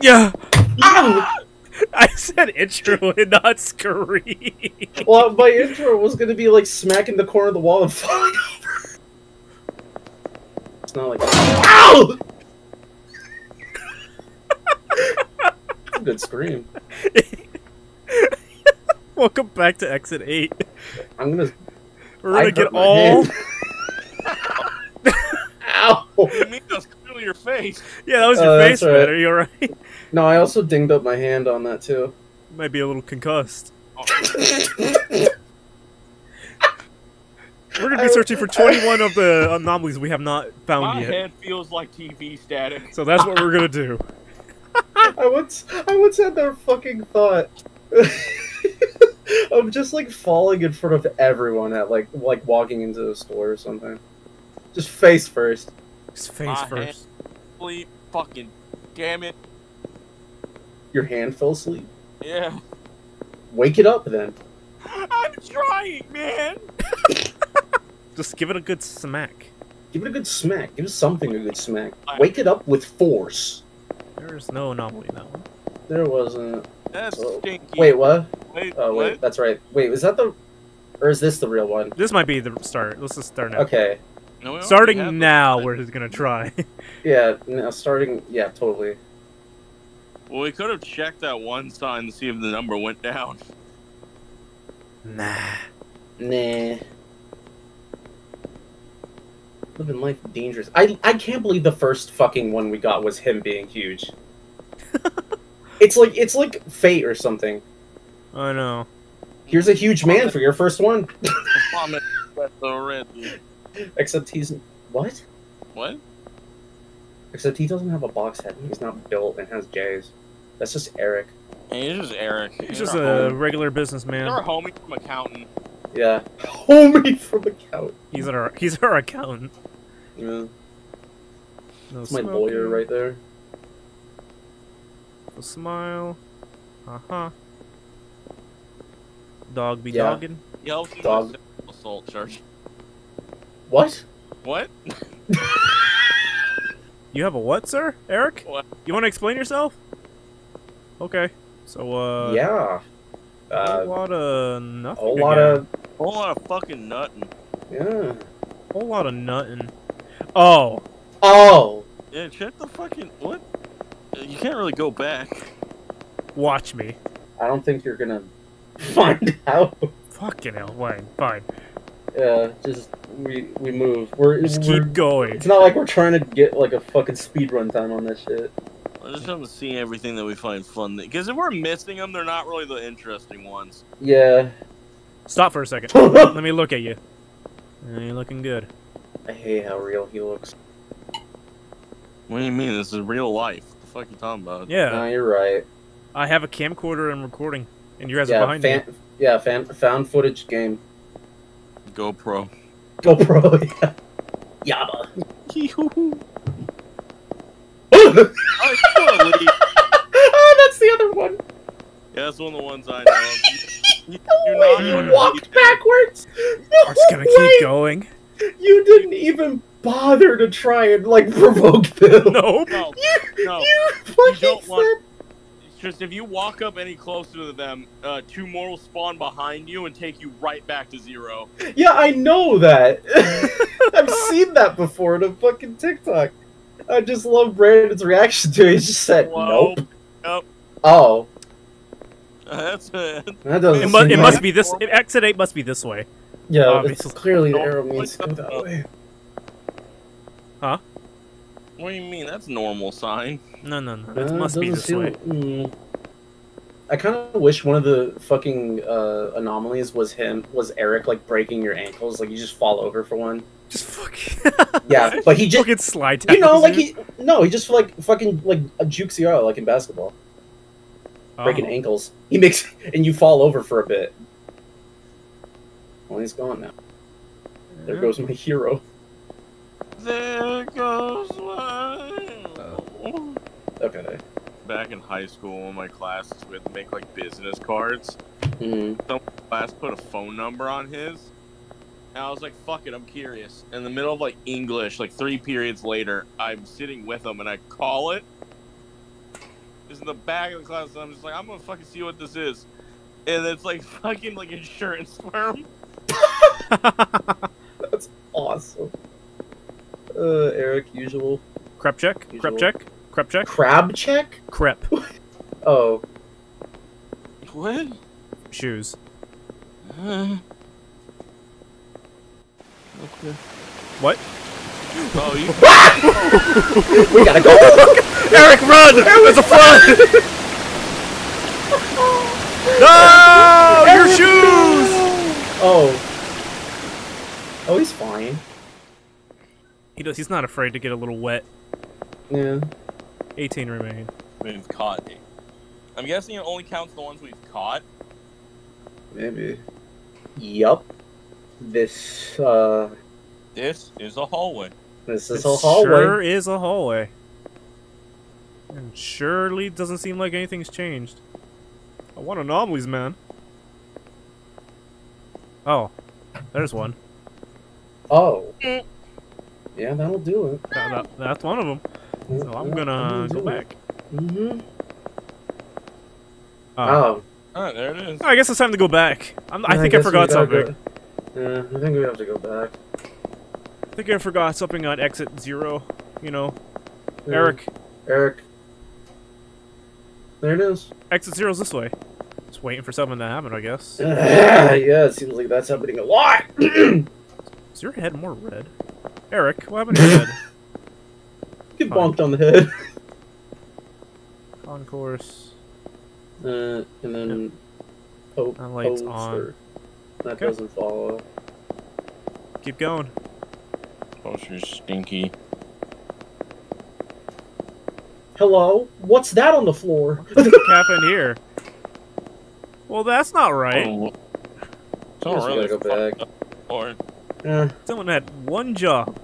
Yeah. Ow! I said intro and not scream. Well, my intro was gonna be like smacking the corner of the wall and falling over. It's not like ow. That's a good scream. Welcome back to Exit 8. I'm gonna. We're gonna I get hurt my all. hand. Ow! You mean that's clearly your face? Yeah, that was your Oh, face, that's right. man. Are you alright? No, I also dinged up my hand on that too. Might be a little concussed. We're gonna be searching for 21 of the anomalies we have not found My yet. head feels like TV static. So that's what we're gonna do. I once, I once had that fucking thought of just like falling in front of everyone at like, like walking into a store or something. Just face first. His face My head- first. Sleep, fucking damn it. Your hand fell asleep. Yeah. Wake it up then. I'm trying, man. Just give it a good smack. Give it a good smack. Give something a good smack. Wake it up with force. There's no anomaly in that one. There wasn't. That's Oh. stinky. Wait, what? wait, Oh, wait, what? that's right. Wait, is that the, or is this the real one? This might be the start. Let's just start now. Okay. No, we Starting the- now, we're just gonna try. Yeah. Now starting. Yeah, totally. Well, we could have checked that one sign to see if the number went down. nah. Nah. Living life dangerous. I I can't believe the first fucking one we got was him being huge. it's like it's like fate or something. I know. Here's a huge man for your first one. Vomit sweat already. Except he's what? What? Except he doesn't have a box head. He's not built and has J's. That's just Eric. Hey, he's just Eric. He's just a homie. regular He's our businessman. homie from accountant. Yeah. Homie from a couch. He's our he's our accountant. Yeah. No That's my lawyer right there. A smile. Uh huh. Dog be Yeah. dogging. He helps him Dog. assault charge. What? What? You have a what, sir? Eric? What? You want to explain yourself? Okay. So uh. yeah. A Uh, lot of a nothing. whole lot again. of whole lot of fucking nutting. yeah. whole lot of nutting. Oh, Oh. Yeah, check the fucking what? You can't really go back. watch me. I don't think you're gonna find out. Fucking hell, fine, fine. Yeah, just we we move. We're, Just we're keep going. it's not like we're trying to get like a fucking speed run time on this shit. I just want to see everything that we find fun. Because if we're missing them, they're not really the interesting ones. Yeah. Stop for a second. Let me look at you. You're looking good. I hate how real he looks. What do you mean? This is real life. What the fuck you talking about? Yeah, No, you're right. I have a camcorder and recording, and you guys are Yeah, behind fan, yeah, fan, found footage game. GoPro. GoPro. Yeah. Yaba. I just wanna leave. oh, that's the other one. Yeah, that's one of the ones I know. You, you, you're Wait, you walked backwards. me. No We're just gonna way. keep going. You didn't even bother to try and like provoke them. Nope. No, You, no. you fucking don't want- said. It's just if you walk up any closer to them, uh, two more will spawn behind you and take you right back to zero. Yeah, I know that. I've seen that before in a fucking TikTok. I just love Brandon's reaction to it. He just said, Whoa. "Nope." Nope. Oh, That's it. that doesn't. It, mu- it like- must be this. Exit eight must be this way. Yeah, obviously. it's clearly the arrow means to go that way. What do you mean? That's normal sign. No, no, no. Uh, must be doesn't this seem- way. mm. I kind of wish one of the fucking uh, anomalies was him, was Eric, like breaking your ankles, like you just fall over for one. Just fuck. Yeah, but he just, fucking slide you know, tackles like he, no, he just like fucking like a jukes you out, like in basketball, breaking Oh. ankles. He makes, and you fall over for a bit. Well, he's gone now. There goes my hero. There goes my. Okay. Back in high school, in my classes, we had to make like business cards. Mm. Class put a phone number on his. And I was like, fuck it, I'm curious. In the middle of like English, like three periods later, I'm sitting with him and I call it. it. is in the back of the class, and I'm just like, I'm gonna fucking see what this is. And it's like fucking like insurance firm. That's awesome. Uh, Eric, usual. Crep check. Crep check. Crep check. Crab check? Crep. Oh, What? Shoes. Uh, okay. What? Oh, you. we gotta go. Eric, run! There's a flood! no! Your shoes! oh. Oh, he's fine. He does. He's not afraid to get a little wet. Yeah. 18 remain. We've caught. I'm guessing it only counts the ones we've caught. Maybe. Yup. This, uh, This is a hallway. this is It a hallway. Sure is a hallway. And surely doesn't seem like anything's changed. I want anomalies, man. Oh, there's one. Oh. Yeah, that'll do it. That- that- that's one of them. So I'm gonna go back. Mm-hmm. Uh, Oh. Oh, there it is. I guess it's time to go back. I'm, I think I guess we forgot something. go- Yeah, I think we have to go back. I think I forgot something on exit zero. You know, Yeah. Eric, Eric. There it is. exit zero's this way. Just waiting for something to happen, I guess. yeah, it seems like that's happening a lot. Is your head more red? Eric, what happened to your head? Get Fine. bonked on the head. Concourse. Uh, and then hope That light's poster. on. That Okay. doesn't follow. Keep going. Oh, she's stinky. Hello? What's that on the floor? What happened here? Well, that's not right. Oh, it's not we really gotta go back. Or Eh, Someone had one job.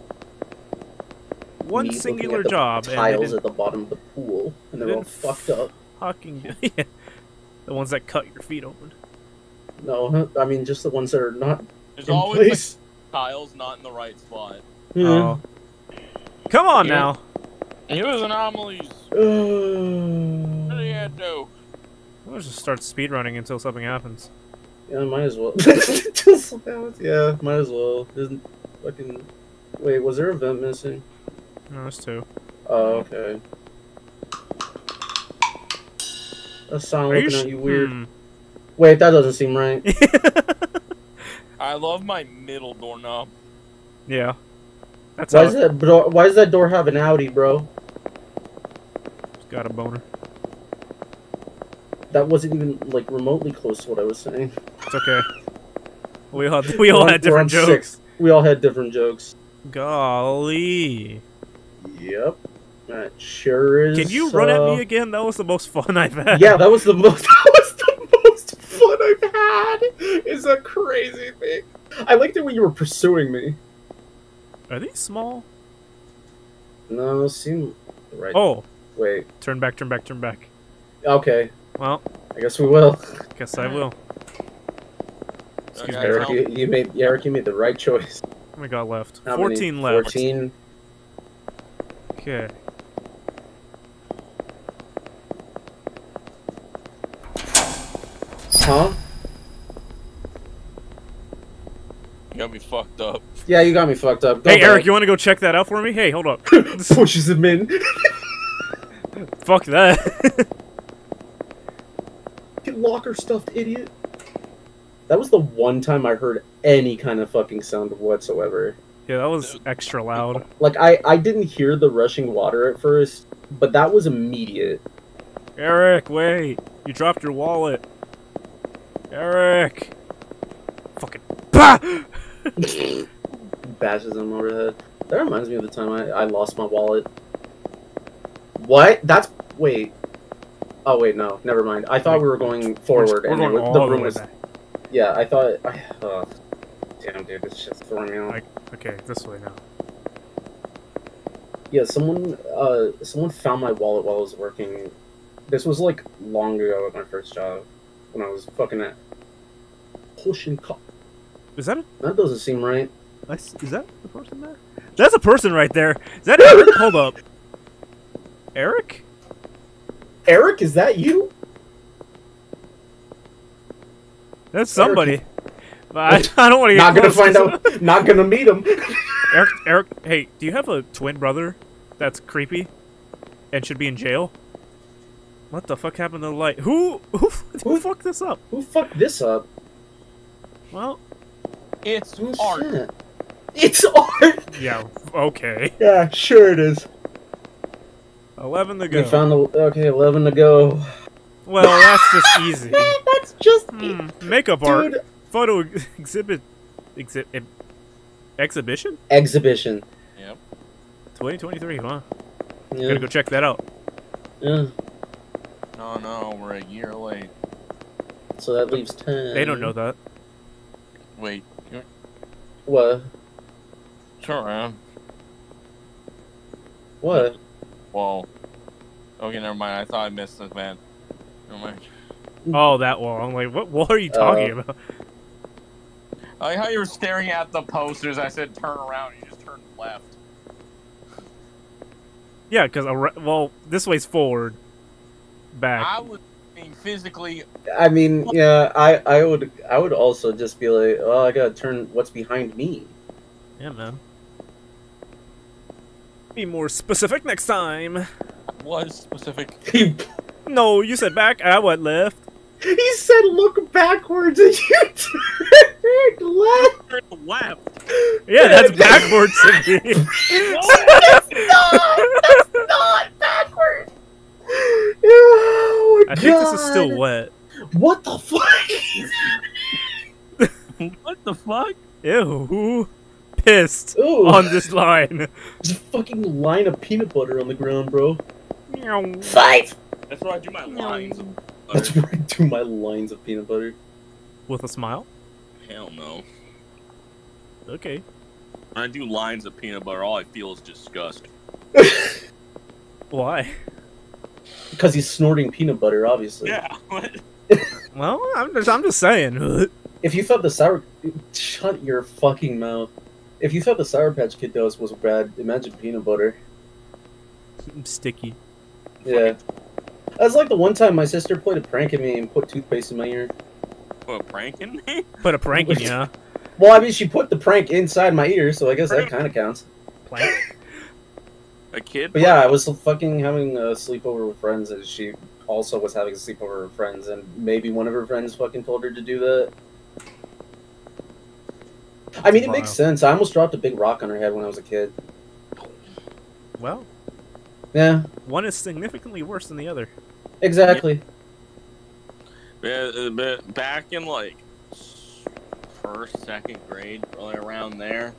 One me singular at the job, and they Tiles at the bottom of the pool, and they're all fucked up. fucking yeah. the ones that cut your feet open. No, I mean just the ones that are not there's in always like, place. tiles not in the right spot. Yeah. Oh. Come on Yeah. now. Here's anomalies. What Uh, do you have to do? Let's just start speedrunning until something happens. Yeah, might as well. Just- yeah, might as well. Isn't fucking. Wait, was there a vent missing? No, there's two. Oh, okay. That sound Are looking sh- at you weird. Hmm. Wait, that doesn't seem right. I love my middle doorknob. yeah. That's Why how does that door? Why does that door have an Audi, bro? it's got a boner. That wasn't even like remotely close to what I was saying. It's okay. We all we all had different jokes. We all had different jokes. Golly. Yep. That sure is. Can you run at uh, me again? That was the most fun I've had. Yeah, that was the most. That was the most fun I've had. It's a crazy thing. I liked it when you were pursuing me. Are these small? No, seem right. Oh, Wait. turn back, turn back, turn back. Okay. Well, I guess we will. guess I will. Excuse me, Eric, you, you made Eric, you made the right choice. We got left? How many? 14 left. Fourteen. Okay. Huh? You got me fucked up. Yeah, you got me fucked up. Go Hey, Eric, you want to go check that out for me? Hey, hold up. pushes him in. Fuck that. Get locker stuffed, idiot. That was the one time I heard any kind of fucking sound whatsoever. yeah, that was extra loud. Like I, I didn't hear the rushing water at first, but that was immediate. Eric, wait. You dropped your wallet. Eric. Fucking. Bah! Bashes him over the head. That reminds me of the time I, I lost my wallet. What? That's wait. Oh wait, no, never mind. I thought we were going forward, We're and it going was- the room was. back. Yeah, I thought. I, uh, damn, dude, it's just throwing me off. Like- Okay, this way now. Yeah, someone uh someone found my wallet while I was working. This was like long ago at my first job when I was fucking at pushing. Co- Is that a, that doesn't seem right. I s- is that the person there? That's a person right there. Is that Eric? Hold up. Eric? Eric, is that you? That's somebody. But I, I don't want to get Not gonna close find 'cause- out. Not gonna meet him. Eric, Eric, hey, do you have a twin brother that's creepy and should be in jail? What the fuck happened to the light? Who who, who Who- fucked this up? Who fucked this up? Well, It's Oh, art. shit. It's art. yeah, okay. Yeah, sure it is. Eleven to We go. found the okay, eleven to go. Well, that's just easy. That's just Hmm, makeup art, dude. photo ex- exhibit, exhibit, exhibition, Exhibition. Yep. 2023. Huh? Yeah. Gotta go check that out. yeah. No, no, we're a year late. So that leaves ten. They don't know that. Wait, What? Turn around. What? Well, okay, never mind. I thought I missed this, man. Never mind. Oh, that wall. I'm like, what wall are you talking Uh, about? I like how you were staring at the posters. I said turn around. You just turned left. Yeah, because well, this way's forward, back. I was being physically. I mean, yeah, I, I would I would also just be like, oh, I gotta turn what's behind me. Yeah, man. Be more specific next time. Was specific. No, you said back. I went left. he said look backwards and you turned left. Turn left. Yeah, that's backwards to me. That's not. That's not backwards. Oh, I think this is still wet. What the fuck? what the fuck? Ew. Who Pissed Ooh, on this line. there's a fucking line of peanut butter on the ground, bro. Meow. Five. That's where I do my lines. of That's butter. where I do my lines of peanut butter. With a smile. Hell no. Okay. When I do lines of peanut butter, all I feel is disgust. Why? Because he's snorting peanut butter, obviously. Yeah. what? Well, I'm just, I'm just saying. If you thought the sour, shut your fucking mouth. If you thought the Sour Patch Kid dose was bad, imagine peanut butter. Sticky. Yeah. That's like the one time my sister played a prank at me and put toothpaste in my ear. put What, pranking me? Put a prank in ya. Well, I mean, she put the prank inside my ear, so I guess that kind of counts. Plank. A kid? But yeah, I was fucking having a sleepover with friends, and she also was having a sleepover with friends, and maybe one of her friends fucking told her to do that. I mean, it makes sense. I almost dropped a big rock on her head when I was a kid. Well, Yeah, one is significantly worse than the other. exactly. Yeah, uh, but back in like first, second grade, probably around there,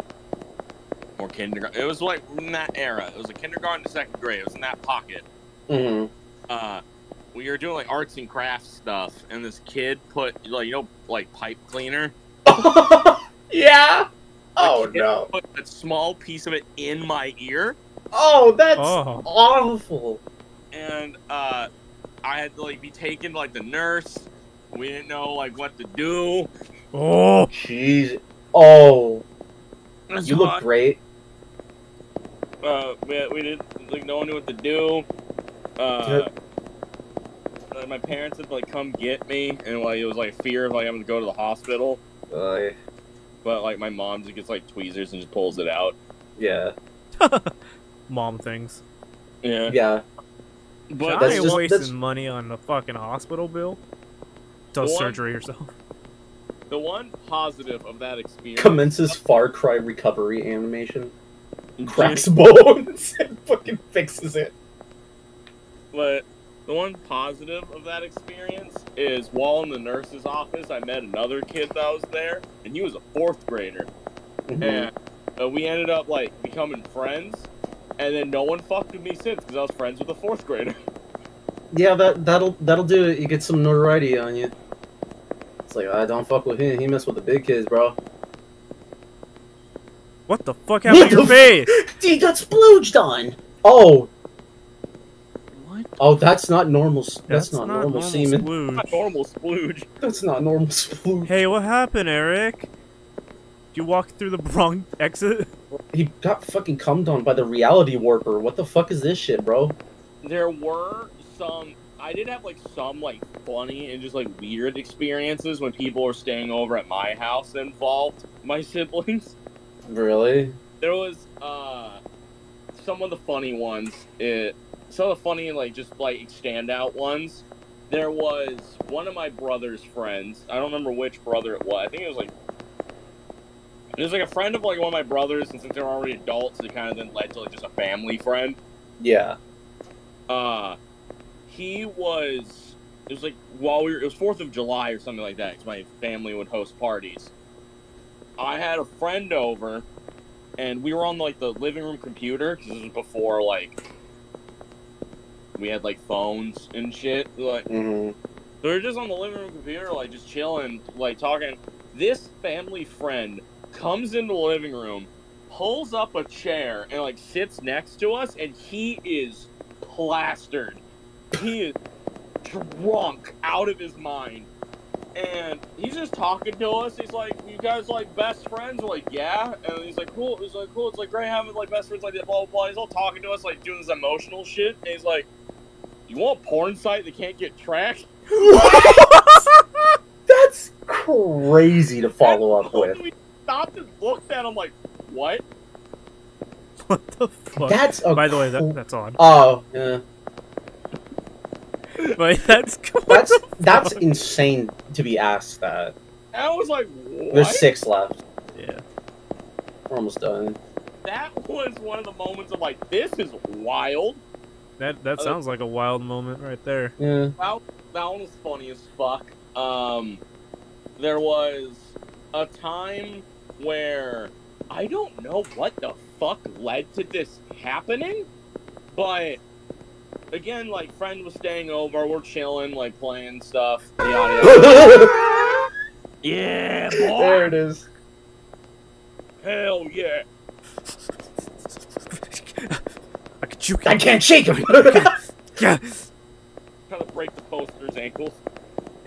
or kindergarten. It was like in that era. It was a kindergarten to second grade. It was in that pocket. hmm Uh, we were doing like arts and crafts stuff, and this kid put like you know like pipe cleaner. yeah. Oh The kid no. Put a small piece of it in my ear, Oh, that's Oh. awful. and uh, I had to like be taken to, like the nurse. We didn't know like what to do. Oh, Jeez. Oh, That's you look great. Uh, we, we didn't like no one knew what to do. Uh, uh, my parents had to, like come get me, and like it was like fear of like having to go to the hospital. Uh, But like my mom just gets like tweezers and just pulls it out. yeah. mom things. Yeah, Yeah. but Johnny that's just- wasting that's- money on the fucking hospital bill. Does One- surgery yourself. the one positive of that experience Commences Far Cry recovery animation. Mm-hmm. Cracks bones and fucking fixes it. But the one positive of that experience is while in the nurse's office, I met another kid that was there, and he was a fourth grader. Mhm. And uh, we ended up like becoming friends, and then no one fucked with me since because I was friends with a fourth grader. Yeah, that that'll that'll do it. You get some notoriety on you. It's like I don't fuck with him. He messed with the big kids, bro. What the fuck happened to your What the face? He got splooged on. Oh, What? Oh, that's not normal. s- That's, not, normal, normal semen. splooge. Not normal splooge. That's not normal splooge. Hey, what happened, Eric? Did you walk through the wrong exit? He got fucking cummed on by the reality warper. What the fuck is this shit, bro? There were some. I did have like some like funny and just like weird experiences when people were staying over at my house involved my siblings. Really? There was uh some of the funny ones. It some of the funny like just like standout ones. There was one of my brother's friends. I don't remember which brother it was. I think it was like it was like a friend of like one of my brothers, and since they were already adults, it kind of then led to like just a family friend. Yeah. uh he was it was like while we were it was fourth of july or something like that because my family would host parties i had a friend over and we were on like the living room computer because this was before like we had like phones and shit like hmm we were just on the living room computer like just chilling like talking. This family friend comes into the living room pulls up a chair and like sits next to us and he is plastered. He is drunk out of his mind. And he's just talking to us. He's like you guys like best friends? We're like yeah. And he's like cool. He's like cool. It's like great having like best friends like that blah blah blah. He's all talking to us like doing this emotional shit. And he's like you want a porn site that can't get tracked That's crazy to follow up with. we stopped and looked at him like what What the fuck? That's By the way, that, that's on. Oh, yeah. But that's. That's that's insane to be asked that. I was like, what? There's six left. yeah. We're almost done. That was one of the moments of like, this is wild. That that Uh, sounds like a wild moment right there. Yeah. That, that one was funny as fuck. Um, there was a time where I don't know what the fuck led to this happening, but again, like, friend was staying over, we're chilling, like, playing stuff, yada yada. yeah, boy! there it is. Hell yeah! I could I can't shake him. Yeah. Trying to break the poster's ankles.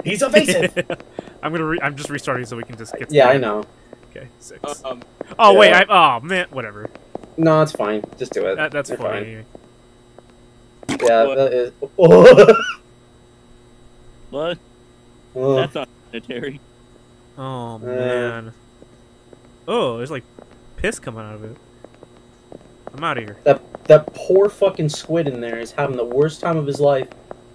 He's evasive. I'm gonna. Re- I'm just restarting so we can just get. yeah, I started. know. Okay, six. Um, oh wait. I. Oh man, whatever. No, it's fine. Just do it. That, that's You're funny. fine. Yeah, What? that is. Oh. what? Oh. That's not sanitary. Oh Uh. man. Oh, there's like piss coming out of it. I'm out of here. That poor fucking squid in there is having the worst time of his life.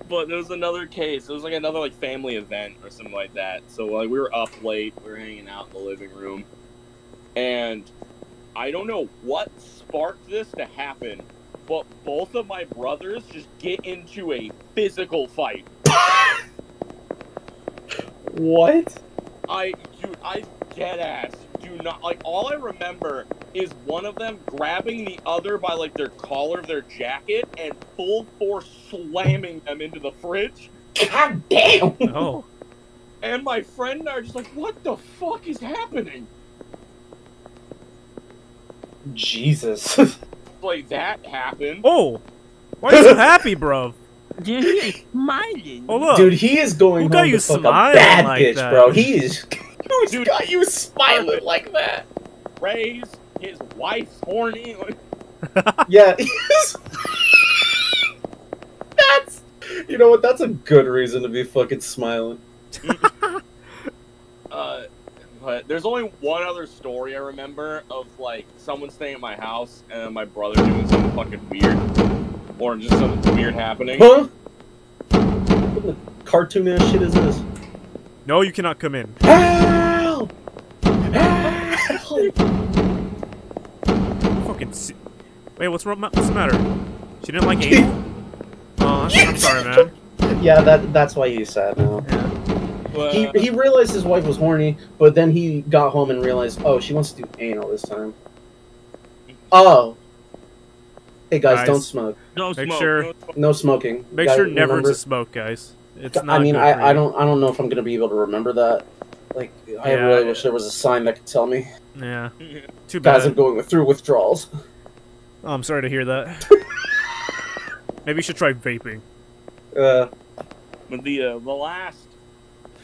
But there was another case. It was like another like family event or something like that. So like we were up late, we were hanging out in the living room, and I don't know what sparked this to happen, but both of my brothers just get into a physical fight. What? I dude, I dead ass do not like. All I remember is one of them grabbing the other by like their collar of their jacket and full force slamming them into the fridge. God damn! Oh. And my friend and I are just like, what the fuck is happening? Jesus. Like that happened. Oh. Why are you so happy, bro? Dude, he's smiling. Hold up. Dude, he is going Who got home you to fuck a smiling bad like bitch, that? bro. He is. Who's Dude. got you smiling like that? Ray's his wife's horny. Yeah. That's. You know what? That's a good reason to be fucking smiling. uh, but there's only one other story I remember of like someone staying at my house and my brother doing something fucking weird, or just something weird happening. Huh? What the cartoon ass shit is this? No, you cannot come in. Help! Help! Fucking. Wait, what's? What's the matter? She didn't like anal. Oh, I'm, I'm sorry, man. Yeah, that that's why he's sad now. Yeah. But, He, he realized his wife was horny, but then he got home and realized, oh, she wants to do anal this time. Oh. Hey guys, Guys. don't smoke. Don't Make smoke. sure, No smoking. make Guys, sure never remember- to smoke, guys. It's not. I mean, I, I don't I don't know if I'm gonna be able to remember that. Like, I Yeah, really wish there was a sign that could tell me. Yeah. Too Guys, bad. I'm going through withdrawals. Oh, I'm sorry to hear that. Maybe you should try vaping. Uh, But the uh, the last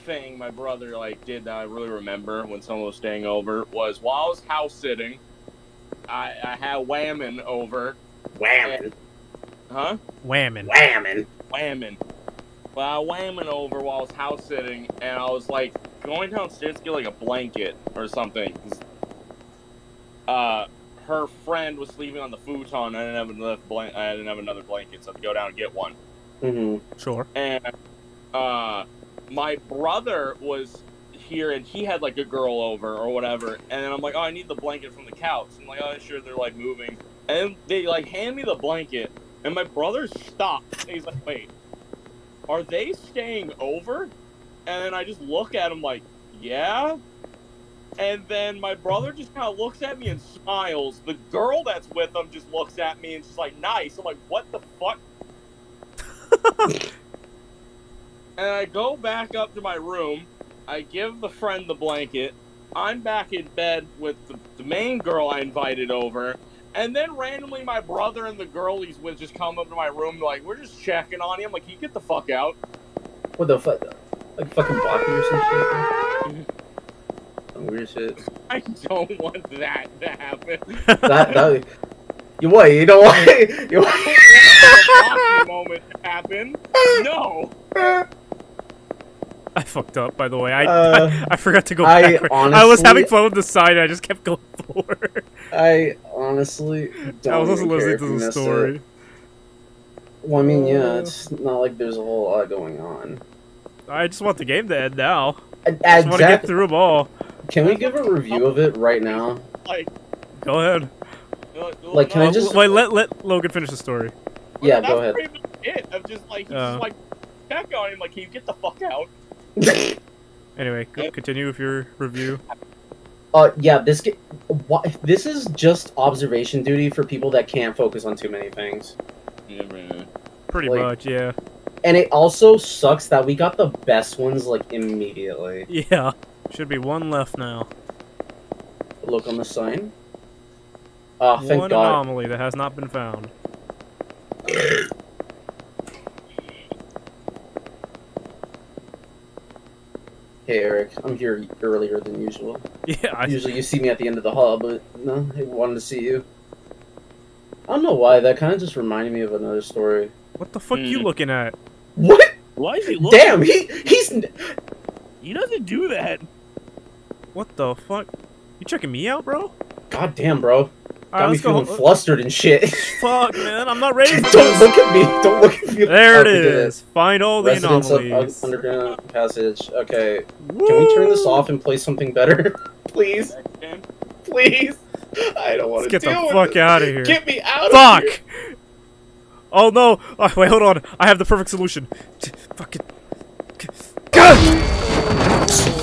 thing my brother like did that I really remember when someone was staying over was while I was house sitting, I, I had Whammon over, whamming, huh? Whamming. whamming. Whammon. But I went over while I was house sitting, and I was like going downstairs to get like a blanket or something. 'cause, Uh, her friend was sleeping on the futon. I didn't have enough blan- I didn't have another blanket, so I had to go down and get one. hmm Sure. And uh, my brother was here, and he had like a girl over or whatever. And then I'm like, oh, I need the blanket from the couch. I'm like, oh, sure, they're like moving. And they like hand me the blanket, and my brother stops. And he's like, wait, are they staying over? And then I just look at him like, yeah. And then my brother just kind of looks at me and smiles. The girl that's with him just looks at me and she's like, nice. I'm like, what the fuck? and I go back up to my room. I give the friend the blanket. I'm back in bed with the, the main girl I invited over. And then randomly, my brother and the girl he's with just come up to my room, like, we're just checking on him. Like, can you get the fuck out? What the fuck? Like fucking block you or some shit? Some weird shit. I don't want that to happen. That that. You what? You don't want? You want? I don't the moment to happen. No. I fucked up, by the way. I Uh, I, I forgot to go I backward. I was having fun with the side, and I just kept going forward. I honestly don't. I was also even care listening if to the story. it. Well, I mean, yeah, Uh. it's not like there's a whole lot going on. I just want the game to end now. I, I just want to get through them all. Can we give a review of it right now? Like, Go ahead. Like, can I just- wait? Let let Logan finish the story. Yeah, that's go ahead. pretty much it. Of just like, he's Uh. just like, check on him, like, can you get the fuck out? Anyway, co- continue with your review. Uh, yeah, this get, why, this is just observation duty for people that can't focus on too many things. Yeah, man. Pretty Like- much, yeah. And it also sucks that we got the best ones like immediately. Yeah. Should be one left now. Look on the sign. Oh, thank one God. anomaly that has not been found. Hey Eric, I'm here earlier than usual. Yeah, I, Usually you see me at the end of the hall, but no, I wanted to see you. I don't know why. That kind of just reminded me of another story. what the fuck you Hmm. looking at? What? Why is he looking? Damn, he he's He doesn't do that. What the fuck? You checking me out, bro? God damn, bro. Got Alright, me let's go. feeling flustered and shit. Fuck, man, I'm not ready for Don't this. look at me. Don't look at me. There it is. We did. Find all the Residents of anomalies. un- underground passage. Okay, can we turn this off and play something better, please? Please. I don't want to get the with fuck this. out of here. Get me out Fuck! of here. Fuck. Oh no! Oh, wait, hold on. I have the perfect solution. Fucking. God!